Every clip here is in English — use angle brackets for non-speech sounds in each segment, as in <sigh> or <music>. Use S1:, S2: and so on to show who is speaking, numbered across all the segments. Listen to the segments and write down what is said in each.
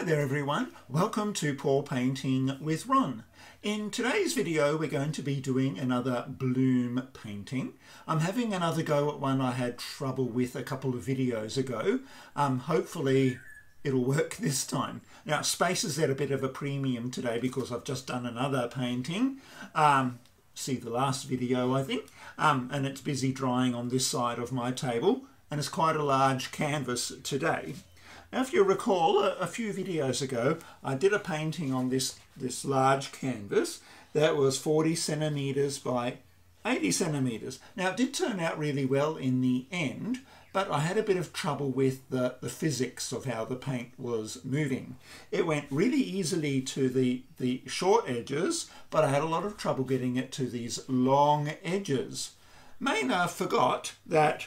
S1: Hi there everyone, welcome to Pour Painting with Ron. In today's video we're going to be doing another bloom painting. I'm having another go at one I had trouble with a couple of videos ago. Um, hopefully it'll work <laughs> this time. Now space is at a bit of a premium today because I've just done another painting. Um, see the last video I think um, and it's busy drying on this side of my table and it's quite a large canvas today. Now, if you recall, a, a, few videos ago, I did a painting on this, this large canvas that was 40 centimetres by 80 centimetres. Now, it did turn out really well in the end, but I had a bit of trouble with the, the physics of how the paint was moving. It went really easily to the, the short edges, but I had a lot of trouble getting it to these long edges. Maynard forgot that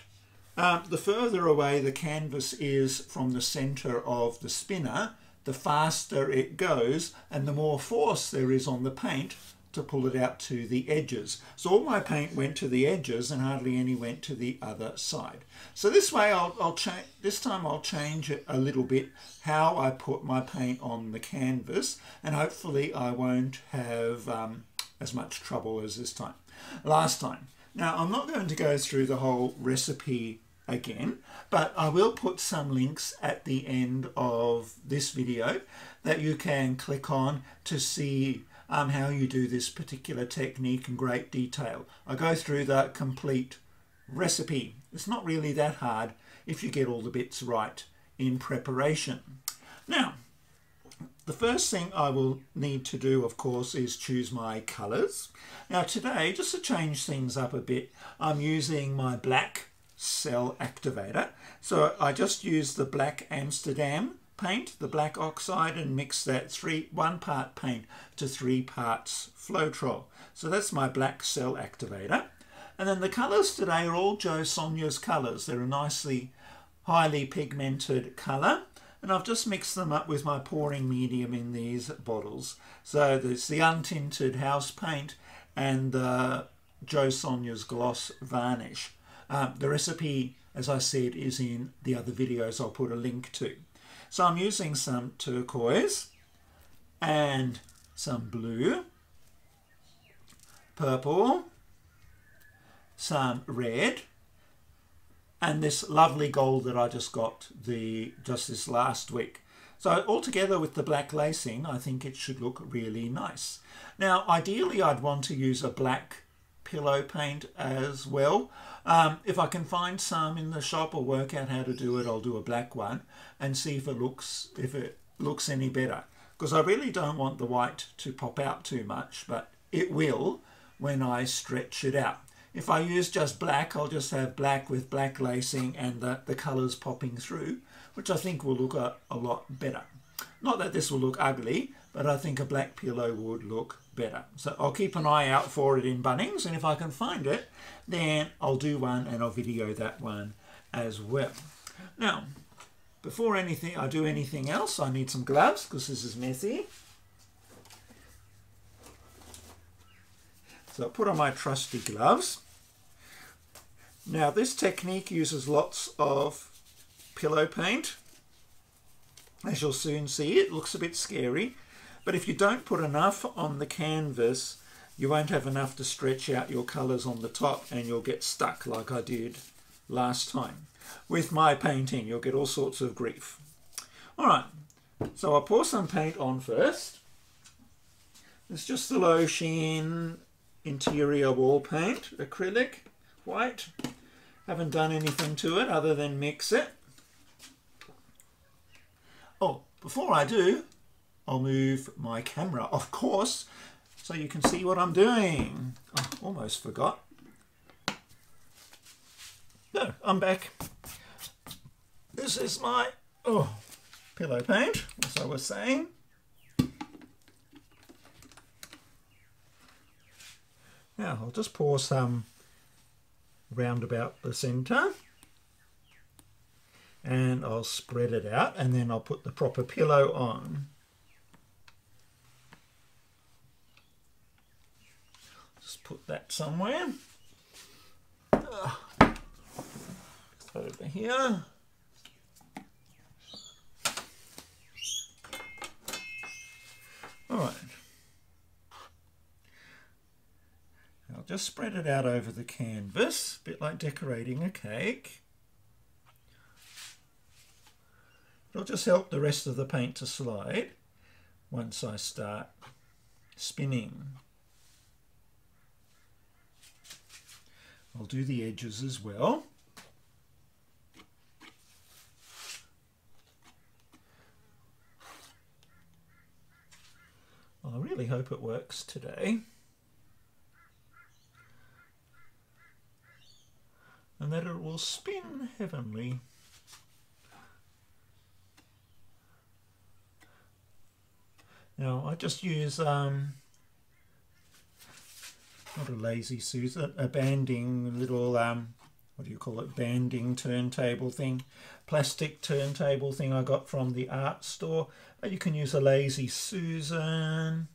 S1: um, the further away the canvas is from the center of the spinner, the faster it goes and the more force there is on the paint to pull it out to the edges. So all my paint went to the edges and hardly any went to the other side. So this way I'll, I'll change, this time I'll change it a little bit how I put my paint on the canvas and hopefully I won't have um, as much trouble as this time, last time. Now I'm not going to go through the whole recipe again, but I will put some links at the end of this video that you can click on to see um, how you do this particular technique in great detail. I go through the complete recipe. It's not really that hard if you get all the bits right in preparation. Now, the first thing I will need to do, of course, is choose my colours. Now today, just to change things up a bit, I'm using my black cell activator. So I just use the black Amsterdam paint, the black oxide, and mix that three one part paint to three parts Floetrol. So that's my black cell activator. And then the colours today are all Jo Sonja's colours. They're a nicely highly pigmented colour. And I've just mixed them up with my pouring medium in these bottles. So there's the untinted house paint and the Jo Sonja's gloss varnish. Um, the recipe, as I said, is in the other videos I'll put a link to. So I'm using some turquoise and some blue, purple, some red, and this lovely gold that I just got the just this last week. So altogether with the black lacing, I think it should look really nice. Now, ideally, I'd want to use a black pillow paint as well. Um, if I can find some in the shop or work out how to do it, I'll do a black one and see if it looks if it looks any better. Because I really don't want the white to pop out too much, but it will when I stretch it out. If I use just black, I'll just have black with black lacing and the, the colours popping through, which I think will look a, a lot better. Not that this will look ugly, but I think a black pillow would look better. So I'll keep an eye out for it in Bunnings, and if I can find it, then I'll do one and I'll video that one as well. Now, before anything, I do anything else, I need some gloves because this is messy. So I'll put on my trusty gloves. Now this technique uses lots of pillow paint. As you'll soon see, it looks a bit scary, but if you don't put enough on the canvas, you won't have enough to stretch out your colours on the top and you'll get stuck like I did last time. With my painting, you'll get all sorts of grief. All right, so I'll pour some paint on first. It's just the low sheen interior wall paint, acrylic, white. Haven't done anything to it other than mix it. Oh, before I do, I'll move my camera, of course, so you can see what I'm doing. I almost forgot. No, I'm back. This is my oh pillow paint, as I was saying. Now I'll just pour some round about the centre and I'll spread it out and then I'll put the proper pillow on. Let's put that somewhere. Uh, over here. All right. I'll just spread it out over the canvas, a bit like decorating a cake. It'll just help the rest of the paint to slide once I start spinning. I'll do the edges as well. I really hope it works today. And that it will spin heavenly. Now I just use um, not a lazy Susan, a banding little um, what do you call it, banding turntable thing, plastic turntable thing I got from the art store. You can use a lazy Susan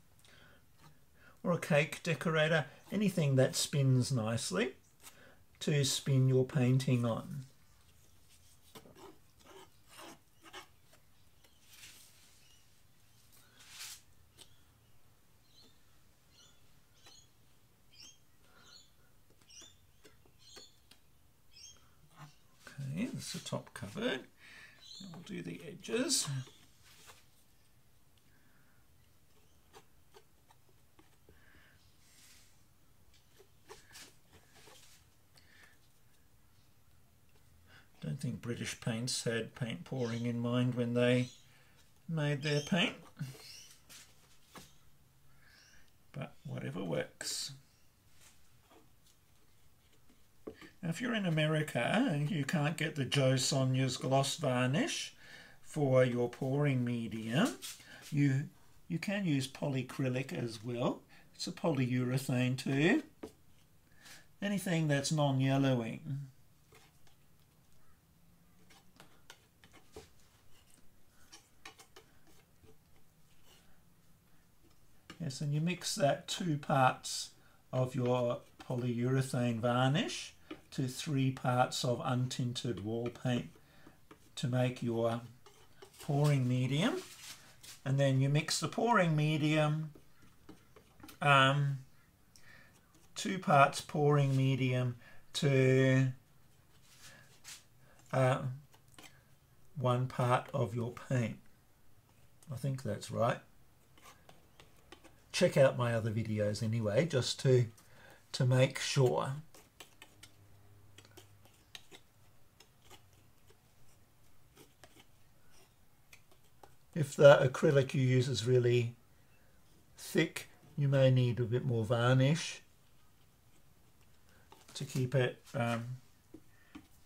S1: or a cake decorator, anything that spins nicely to spin your painting on. Okay, that's the top covered. we'll do the edges. don't think British Paints had paint pouring in mind when they made their paint. But whatever works. Now, if you're in America and you can't get the Jo Sonja's gloss varnish for your pouring medium, you you can use polycrylic as well. It's a polyurethane too. Anything that's non-yellowing. Yes, and you mix that two parts of your polyurethane varnish to three parts of untinted wall paint to make your pouring medium. And then you mix the pouring medium, um, two parts pouring medium to uh, one part of your paint. I think that's right check out my other videos anyway, just to, to make sure. If the acrylic you use is really thick, you may need a bit more varnish to keep it um,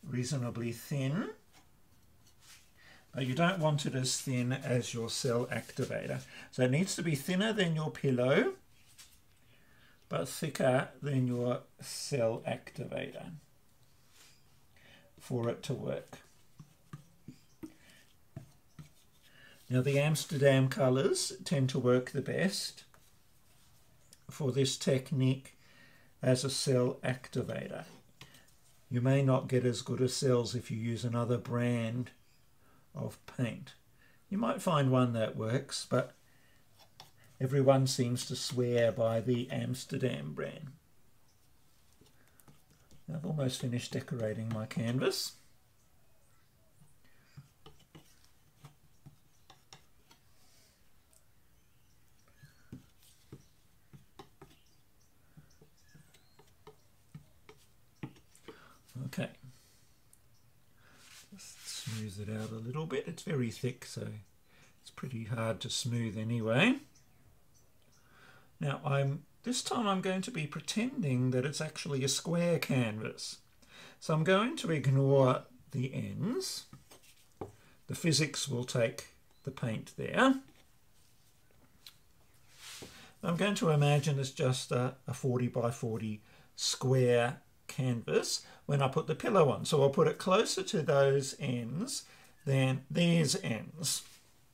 S1: reasonably thin. But you don't want it as thin as your cell activator. So it needs to be thinner than your pillow, but thicker than your cell activator for it to work. Now the Amsterdam colours tend to work the best for this technique as a cell activator. You may not get as good as cells if you use another brand of paint. You might find one that works, but everyone seems to swear by the Amsterdam brand. I've almost finished decorating my canvas. Okay smooth it out a little bit. It's very thick, so it's pretty hard to smooth anyway. Now, I'm this time I'm going to be pretending that it's actually a square canvas. So I'm going to ignore the ends. The physics will take the paint there. I'm going to imagine it's just a, a 40 by 40 square canvas when I put the pillow on. So I'll put it closer to those ends than these ends.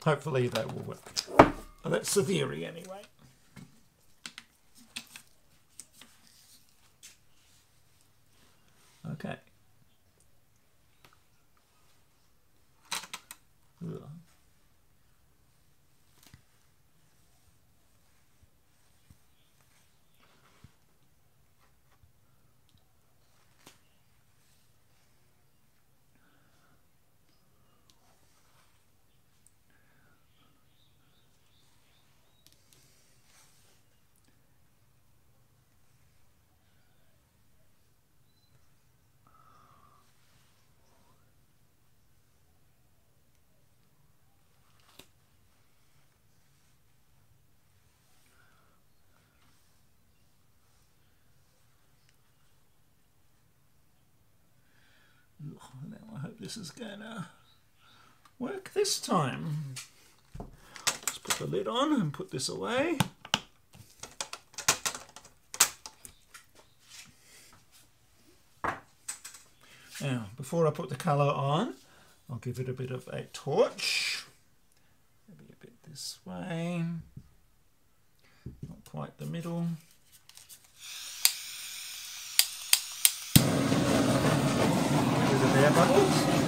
S1: Hopefully that will work. Well, that's the theory anyway. Okay. Ugh. This is gonna work this time. Just put the lid on and put this away. Now, before I put the colour on, I'll give it a bit of a torch. Maybe a bit this way. Not quite the middle. The air bubbles.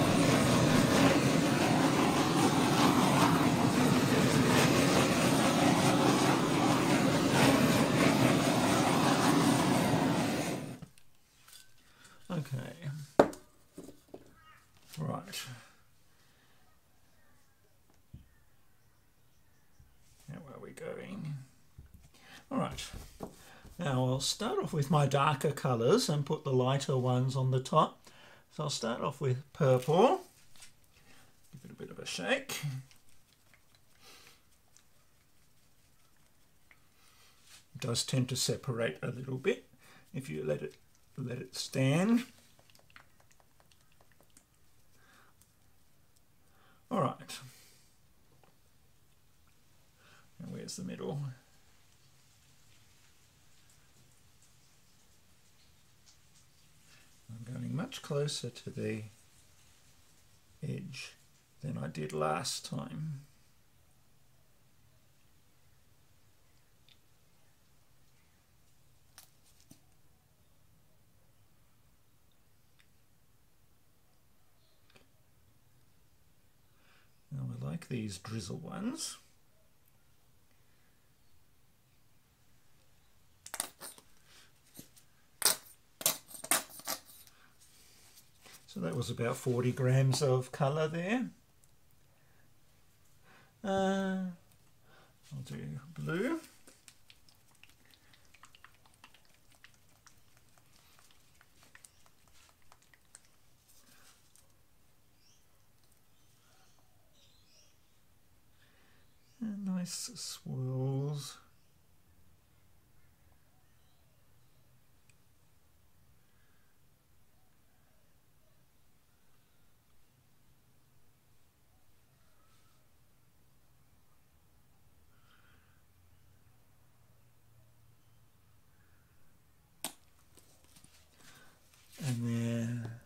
S1: Now I'll start off with my darker colours and put the lighter ones on the top. So I'll start off with purple. Give it a bit of a shake. It does tend to separate a little bit if you let it let it stand. All right. And where's the middle? I'm going much closer to the edge than I did last time. Now I like these drizzle ones. So that was about 40 grams of colour there. Uh, I'll do blue. Nice swirls. And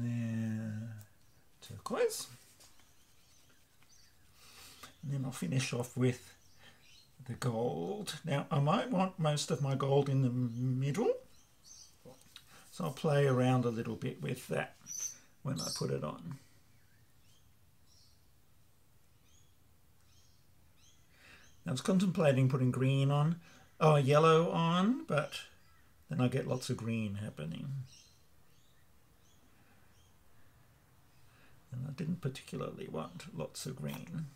S1: then And then I'll finish off with the gold. Now I might want most of my gold in the middle, so I'll play around a little bit with that when I put it on. I was contemplating putting green on, oh yellow on, but then I get lots of green happening. And I didn't particularly want lots of green.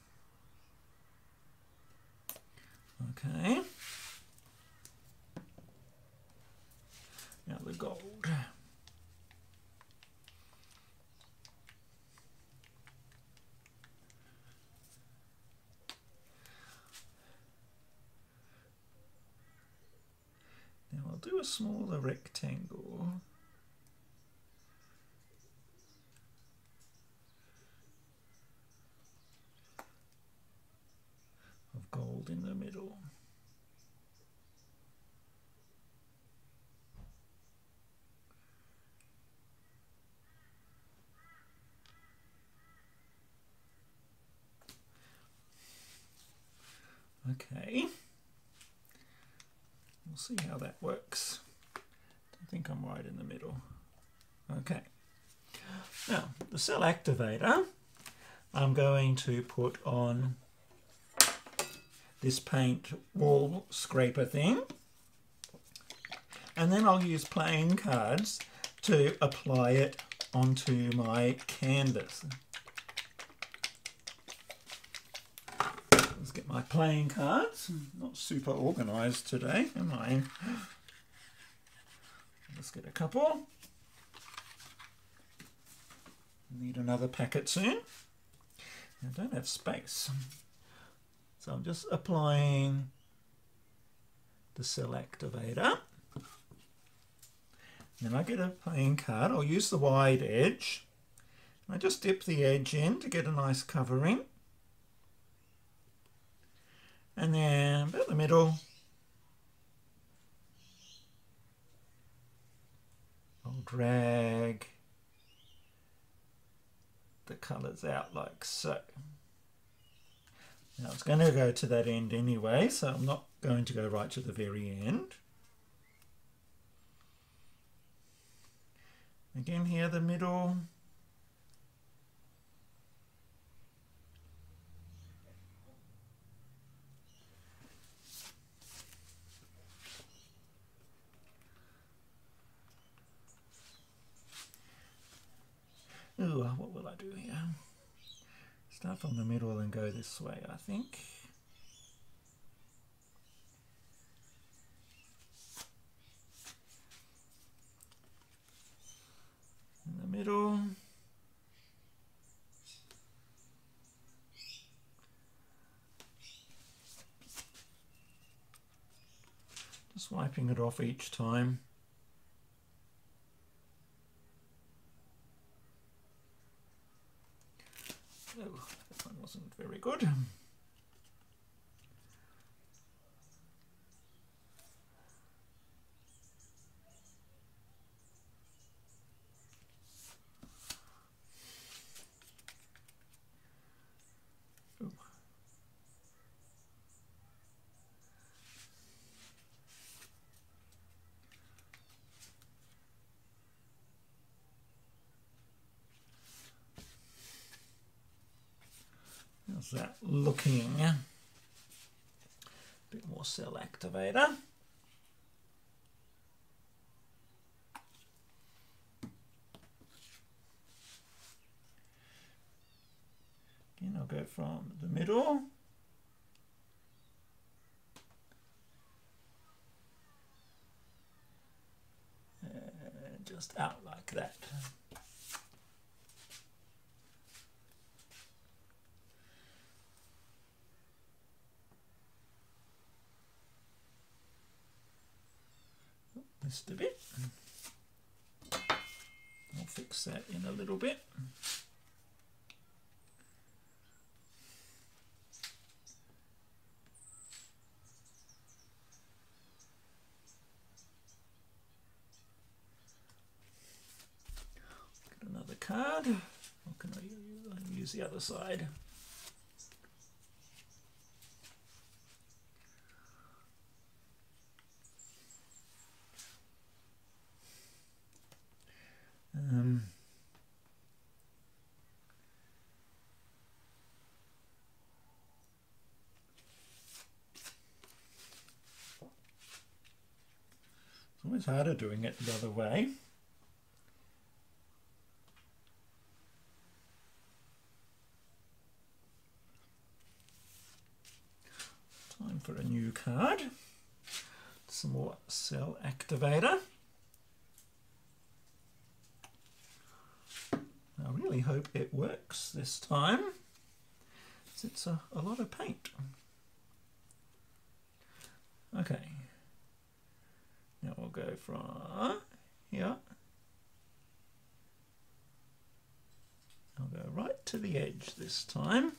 S1: Okay. Now the gold. Now I'll do a smaller rectangle. gold in the middle. Okay, we'll see how that works. I think I'm right in the middle. Okay, now the cell activator I'm going to put on this paint wall scraper thing. And then I'll use playing cards to apply it onto my canvas. Get my playing cards. Not super organized today, am I? Let's get a couple. Need another packet soon. I don't have space. So I'm just applying the cell activator. Then I get a playing card. I'll use the wide edge. I just dip the edge in to get a nice covering. And then about the middle, I'll drag the colours out like so. Now it's going to go to that end anyway, so I'm not going to go right to the very end. Again here, the middle. Ooh, uh, what will I do here? Start from the middle and go this way, I think. In the middle. Just wiping it off each time. Oh, that one wasn't very good. How's that looking? A bit more cell activator. Again, I'll go from the middle. And just out like that. Missed a bit. I'll fix that in a little bit. Get another card. Or can I use the other side? It's harder doing it the other way. Time for a new card. Some more cell activator. I really hope it works this time. It's a, uh, a lot of paint. Okay. Now we'll go from here. I'll go right to the edge this time.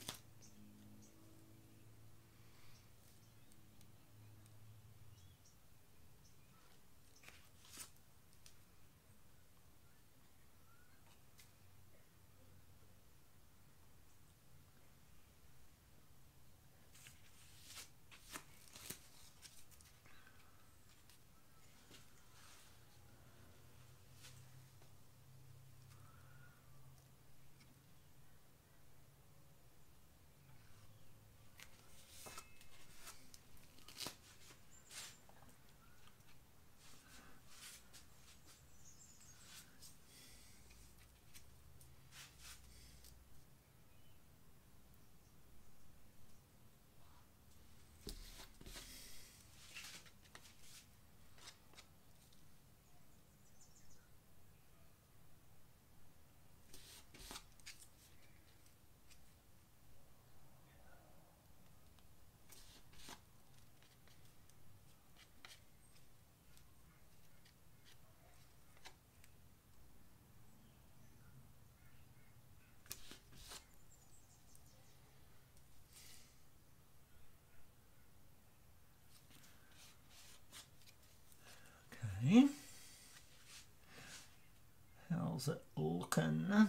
S1: I'll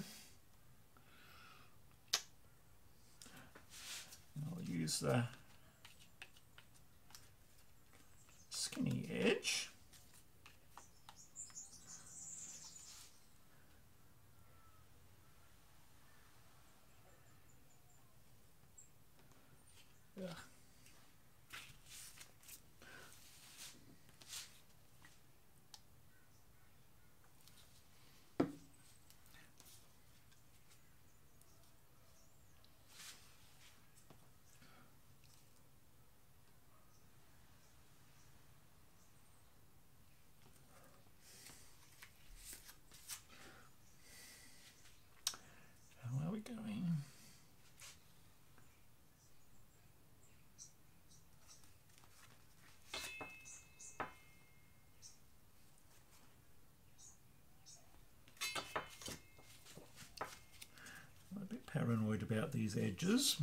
S1: use the skinny edge. going. I'm a bit paranoid about these edges.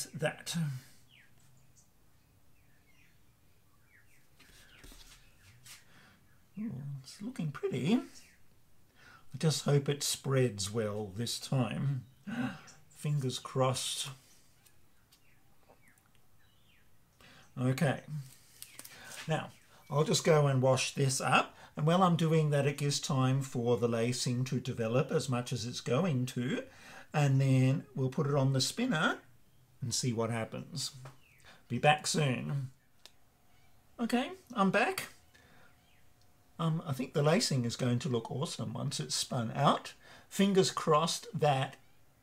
S1: Is that. It's looking pretty. I just hope it spreads well this time. Fingers crossed. Okay. Now, I'll just go and wash this up. And while I'm doing that, it gives time for the lacing to develop as much as it's going to. And then we'll put it on the spinner and see what happens. Be back soon. Okay, I'm back. Um, I think the lacing is going to look awesome once it's spun out. Fingers crossed that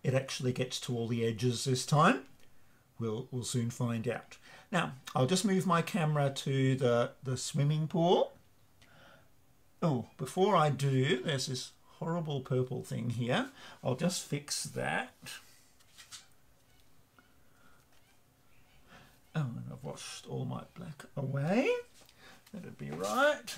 S1: it actually gets to all the edges this time. We'll, we'll soon find out. Now, I'll just move my camera to the, the swimming pool. Oh, before I do, there's this horrible purple thing here. I'll just fix that. Oh, and I've washed all my black away. That'd be right.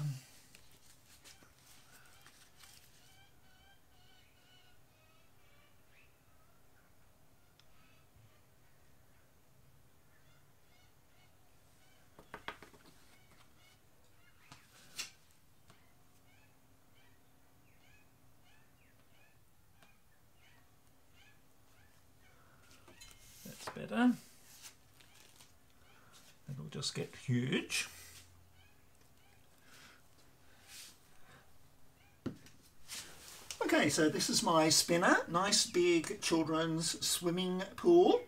S1: That's better just get huge. Okay, so this is my spinner, nice big children's swimming pool.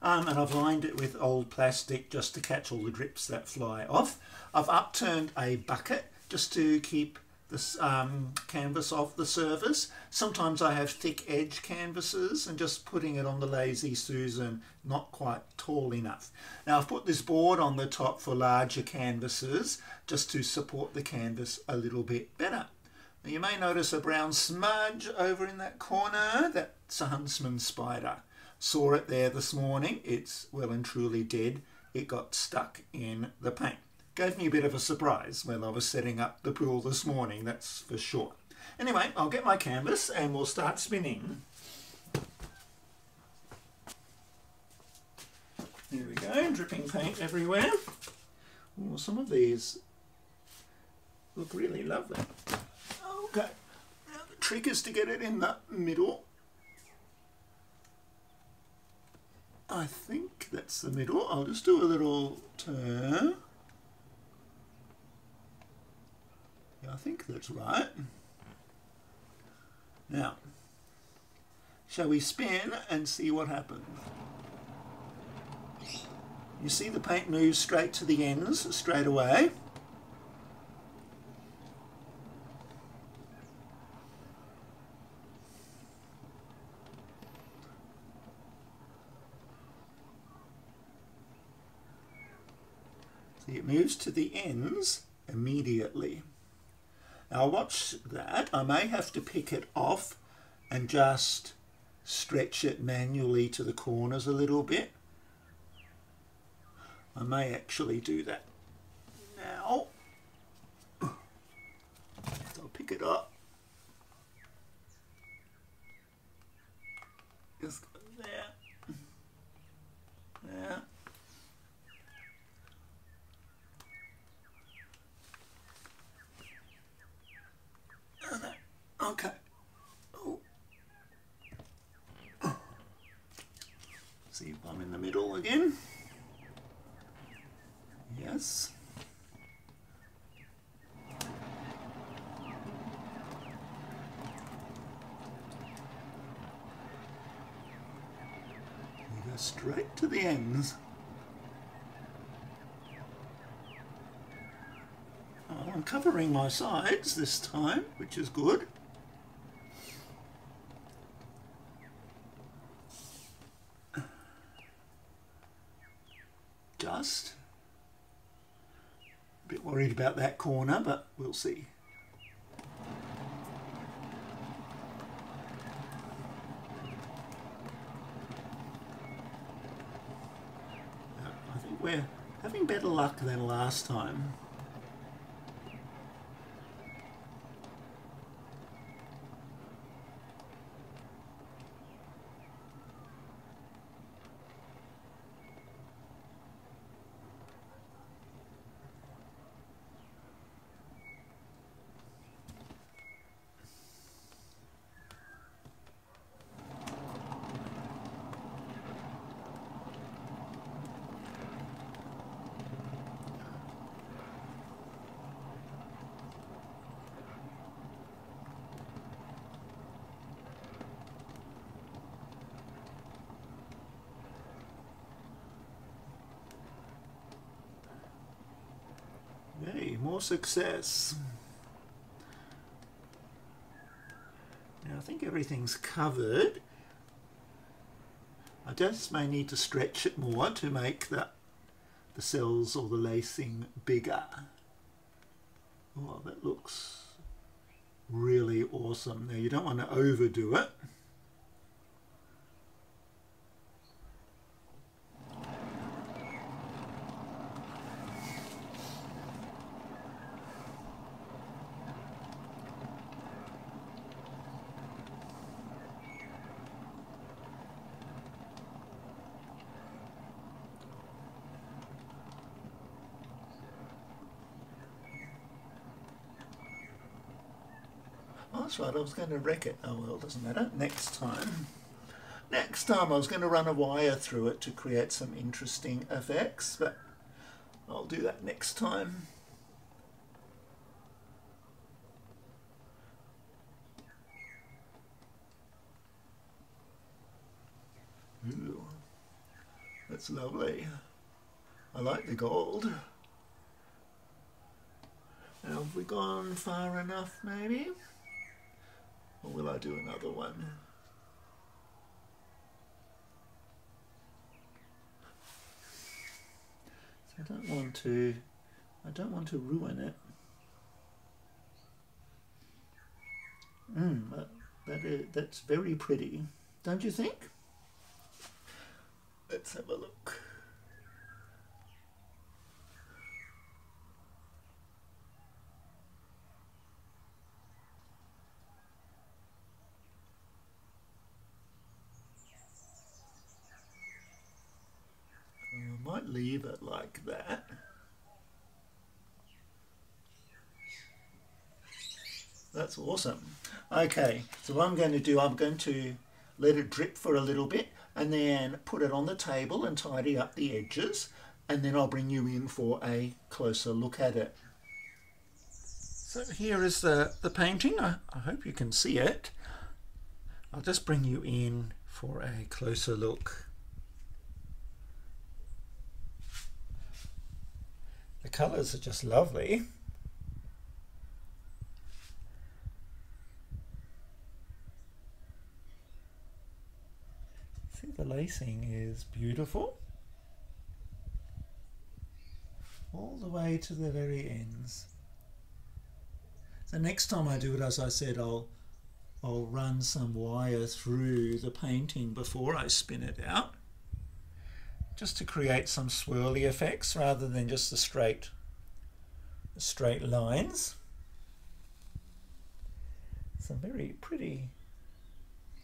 S1: Um, and I've lined it with old plastic just to catch all the drips that fly off. I've upturned a bucket just to keep this um, canvas off the surface. Sometimes I have thick edge canvases and just putting it on the Lazy Susan not quite tall enough. Now I've put this board on the top for larger canvases just to support the canvas a little bit better. Now you may notice a brown smudge over in that corner. That's a huntsman spider. Saw it there this morning. It's well and truly dead. It got stuck in the paint gave me a bit of a surprise when I was setting up the pool this morning, that's for sure. Anyway, I'll get my canvas and we'll start spinning. There we go, dripping paint everywhere. Ooh, some of these look really lovely. Okay, now the trick is to get it in the middle. I think that's the middle. I'll just do a little turn. I think that's right. Now, shall we spin and see what happens? You see the paint moves straight to the ends straight away. See, it moves to the ends immediately. Now watch that. I may have to pick it off and just stretch it manually to the corners a little bit. I may actually do that now. <coughs> I'll pick it up. Just go there. There. Okay. Oh. See if I'm in the middle again. Yes. We go straight to the ends. Oh, I'm covering my sides this time, which is good. Just a bit worried about that corner, but we'll see. Uh, I think we're having better luck than last time. More success. Now I think everything's covered. I just may need to stretch it more to make the, the cells or the lacing bigger. Oh, that looks really awesome. Now you don't want to overdo it. I was going to wreck it. Oh well, it doesn't matter. Next time. Next time I was going to run a wire through it to create some interesting effects, but I'll do that next time. Ooh, that's lovely. I like the gold. Have we gone far enough, maybe? Or will I do another one? I don't want to, I don't want to ruin it. Mm, that, that is, that's very pretty, don't you think? Let's have a look. I might leave it like that. That's awesome. Okay, so what I'm going to do, I'm going to let it drip for a little bit and then put it on the table and tidy up the edges and then I'll bring you in for a closer look at it. So here is the, the painting. I, I hope you can see it. I'll just bring you in for a closer look. The colours are just lovely. The lacing is beautiful. all the way to the very ends. So next time I do it, as I said, I'll I'll run some wire through the painting before I spin it out just to create some swirly effects rather than just the straight straight lines some very pretty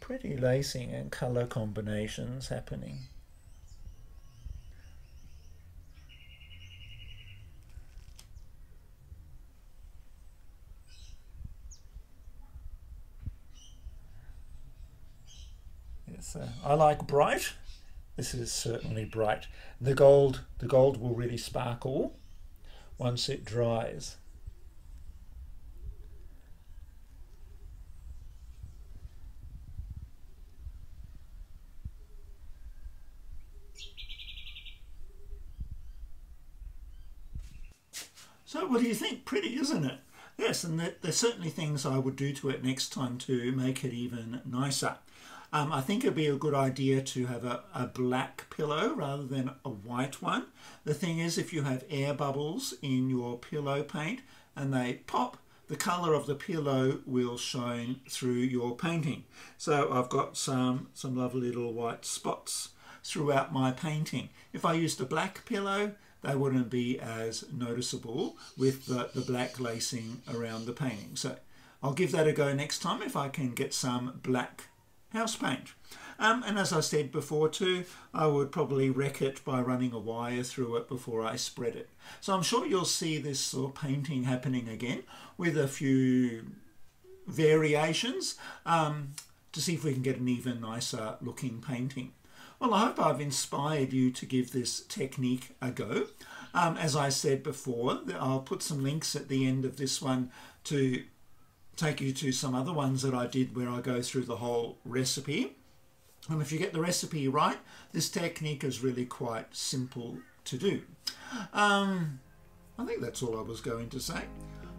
S1: pretty lacing and color combinations happening yes uh, I like bright this is certainly bright. The gold, the gold will really sparkle once it dries. So what do you think? Pretty, isn't it? And there's certainly things I would do to it next time to make it even nicer. Um, I think it'd be a good idea to have a, a black pillow rather than a white one. The thing is, if you have air bubbles in your pillow paint and they pop, the colour of the pillow will shine through your painting. So I've got some, some lovely little white spots throughout my painting. If I used a black pillow, they wouldn't be as noticeable with the, the black lacing around the painting. So I'll give that a go next time if I can get some black house paint. Um, and as I said before too, I would probably wreck it by running a wire through it before I spread it. So I'm sure you'll see this sort of painting happening again with a few variations um, to see if we can get an even nicer looking painting. Well, I hope I've inspired you to give this technique a go. Um, as I said before, I'll put some links at the end of this one to take you to some other ones that I did where I go through the whole recipe. And if you get the recipe right, this technique is really quite simple to do. Um, I think that's all I was going to say.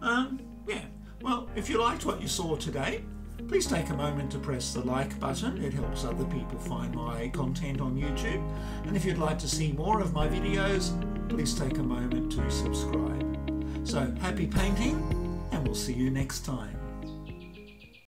S1: Um, yeah, well, if you liked what you saw today, please take a moment to press the like button. It helps other people find my content on YouTube. And if you'd like to see more of my videos, please take a moment to subscribe. So happy painting, and we'll see you next time.